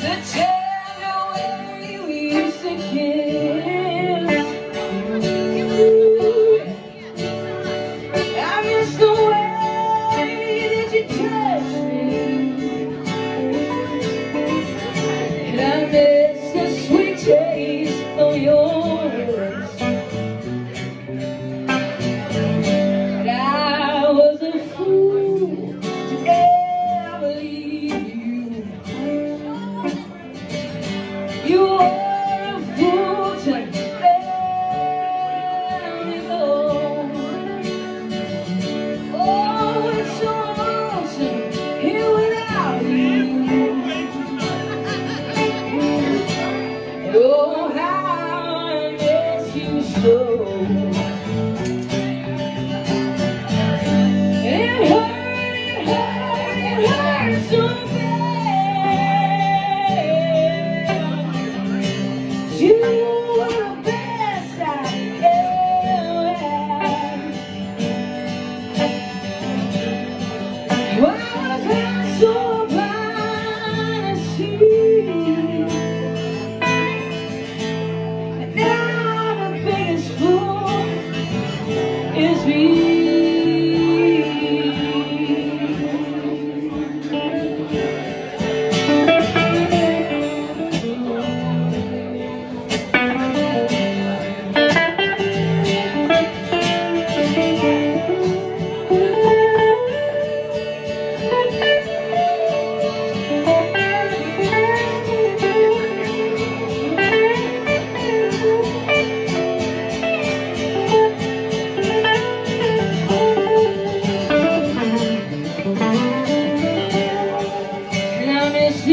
the change.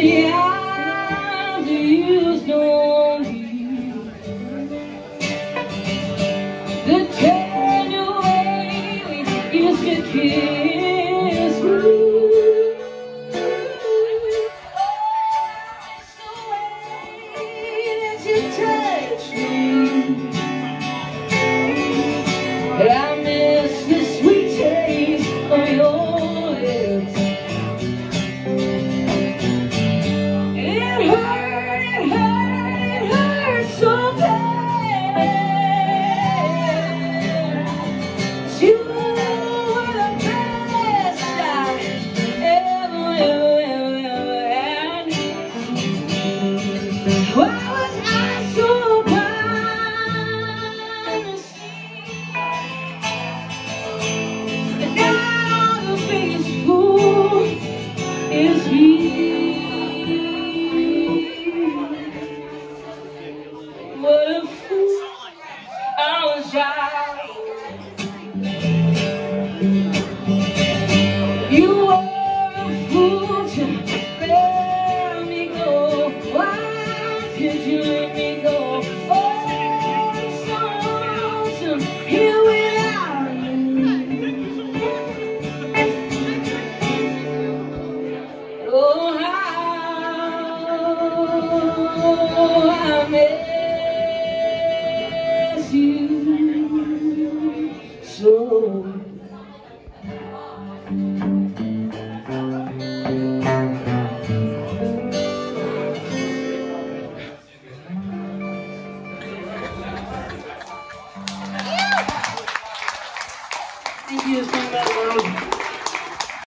behind gonna the turn away we used to kiss. The way that you touch me. He Thank you,